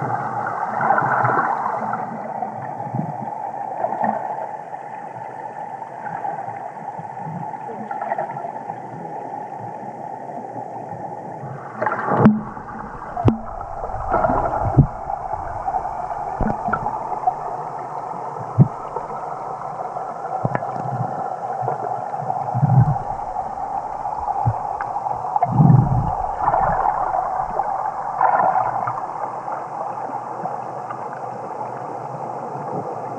you